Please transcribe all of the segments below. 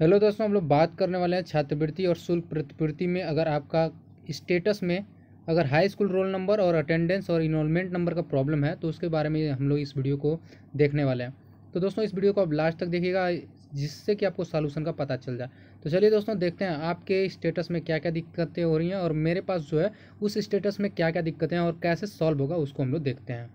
Hello दोस्तों, हम लोग बात करने वाले हैं छात्रवृत्ति और शुल्क प्रतिपूर्ति में। अगर आपका स्टेटस में अगर हाई स्कूल रोल नंबर और अटेंडेंस और इनोलमेंट नंबर का प्रॉब्लम है तो उसके बारे में हम लोग इस वीडियो को देखने वाले हैं। तो दोस्तों, इस वीडियो को आप लास्ट तक देखिएगा, जिससे कि आपको सॉल्यूशन का पता चल जाए। तो चलिए दोस्तों, देखते हैं आपके स्टेटस में क्या क्या दिक्कतें हो रही हैं और मेरे पास जो है, उस स्टेटस में क्या क्या दिक्कतें हैं और कैसे सॉल्व होगा, उसको हम लोग देखते हैं।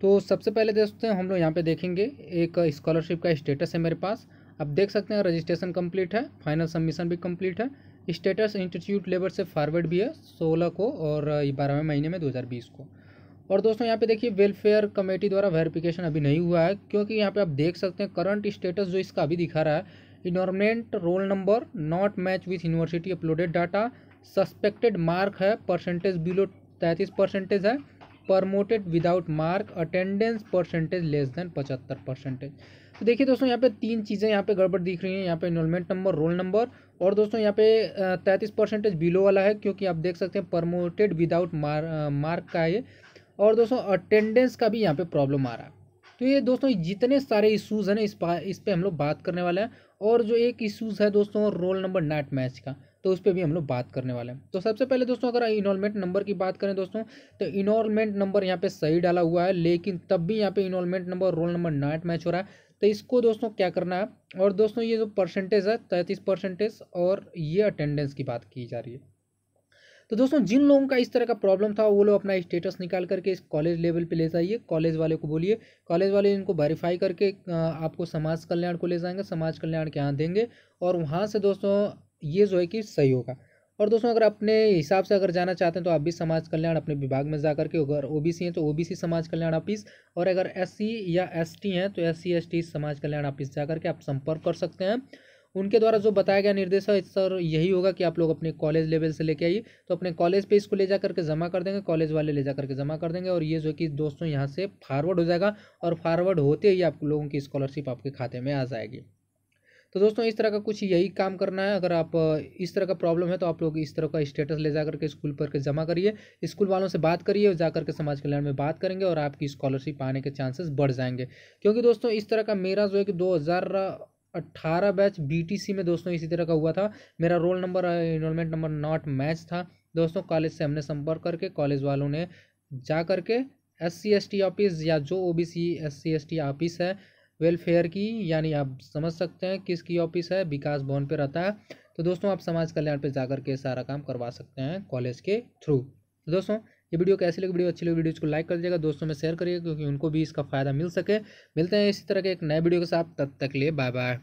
तो सबसे पहले दोस्तों, हम लोग यहाँ पे देखेंगे, एक स्कॉलरशिप का स्टेटस है मेरे पास। आप देख सकते हैं रजिस्ट्रेशन कंप्लीट है, फाइनल सबमिशन भी कंप्लीट है। स्टेटस इंस्टीट्यूट लेवल से फॉरवर्ड भी है, सोलह को और बारहवें महीने में 2020 को। और दोस्तों, यहाँ पे देखिए वेलफेयर कमेटी द्वारा वेरिफिकेशन अभी नहीं हुआ है, क्योंकि यहाँ पे आप देख सकते हैं करंट स्टेटस जो इसका अभी दिखा रहा है enrolment roll number not match with university uploaded data suspected mark है परसेंटेज बिलो तैंतीस परसेंटेज है promoted without mark attendance percentage less than पचहत्तर परसेंटेज तो देखिए दोस्तों, यहाँ पे तीन चीज़ें यहाँ पे गड़बड़ दिख रही हैं। यहाँ पे इनरोलमेंट नंबर रोल नंबर और दोस्तों यहाँ पे तैंतीस परसेंटेज बिलो वाला है क्योंकि आप देख सकते हैं परमोटेड विदाउट मार मार्क का ये। और दोस्तों अटेंडेंस का भी यहाँ पे प्रॉब्लम आ रहा है। तो ये दोस्तों जितने सारे इशूज़ हैं ना, इस इस पर हम लोग बात करने वाले हैं। और जो एक इशूज़ है दोस्तों रोल नंबर नेट मैच का। तो उस पर भी हम लोग बात करने वाले हैं। तो सबसे पहले दोस्तों, अगर इनॉलमेंट नंबर की बात करें दोस्तों तो इनॉलमेंट नंबर यहाँ पे सही डाला हुआ है, लेकिन तब भी यहाँ पे enrolment number roll number not match हो रहा है। तो इसको दोस्तों क्या करना है? और दोस्तों, ये जो परसेंटेज है, तैंतीस परसेंटेज और ये अटेंडेंस की बात की जा रही है। तो दोस्तों, जिन लोगों का इस तरह का प्रॉब्लम था, वो लोग अपना स्टेटस निकाल करके इस कॉलेज लेवल पे ले जाइए। कॉलेज वाले को बोलिए कॉलेज वाले इनको वेरीफाई करके आपको समाज कल्याण को ले जाएँगे, समाज कल्याण के यहाँ देंगे। और वहाँ से दोस्तों ये जो है कि सही होगा। और दोस्तों, अगर अपने हिसाब से अगर जाना चाहते हैं तो आप भी समाज कल्याण अपने विभाग में जा करके, अगर ओबीसी हैं तो ओबीसी समाज कल्याण ऑफ़िस, और अगर एससी या एसटी हैं तो एससी एसटी समाज कल्याण ऑफ़िस जा करके आप संपर्क कर सकते हैं। उनके द्वारा जो बताया गया निर्देश है, सर, यही होगा कि आप लोग अपने कॉलेज लेवल से लेके आइए। तो अपने कॉलेज पे इसको ले जा करके जमा कर देंगे, कॉलेज वाले ले जा करके जमा कर देंगे, और ये जो कि दोस्तों, यहाँ से फारवर्ड हो जाएगा, और फारवर्ड होते ही आप लोगों की स्कॉलरशिप आपके खाते में आ जाएगी। तो दोस्तों, इस तरह का कुछ यही काम करना है। अगर आप इस तरह का प्रॉब्लम है तो आप लोग इस तरह का स्टेटस ले जाकर के स्कूल पर के जमा करिए। स्कूल वालों से बात करिए और जा करके समाज कल्याण में बात करेंगे और आपकी स्कॉलरशिप आने के चांसेस बढ़ जाएँगे। क्योंकि दोस्तों, इस तरह का मेरा जो है कि दो अट्ठारह बैच बीटीसी में दोस्तों इसी तरह का हुआ था। मेरा roll number enrolment number not match था। दोस्तों कॉलेज से हमने संपर्क करके कॉलेज वालों ने जा करके एस सी ऑफ़िस या जो ओ बी सी ऑफ़िस है वेलफेयर की, यानी आप समझ सकते हैं किसकी ऑफ़िस है, विकास भवन पे रहता है। तो दोस्तों, आप समाज कल्याण पे जाकर के सारा काम करवा सकते हैं कॉलेज के थ्रू। तो दोस्तों, ये वीडियो कैसी लगी? वीडियो अच्छी लगी, वीडियो इसको लाइक कर दीजिएगा, दोस्तों में शेयर करिएगा, क्योंकि उनको भी इसका फ़ायदा मिल सके। मिलते हैं इसी तरह के एक नए वीडियो के साथ, तब तक लिए बाय बाय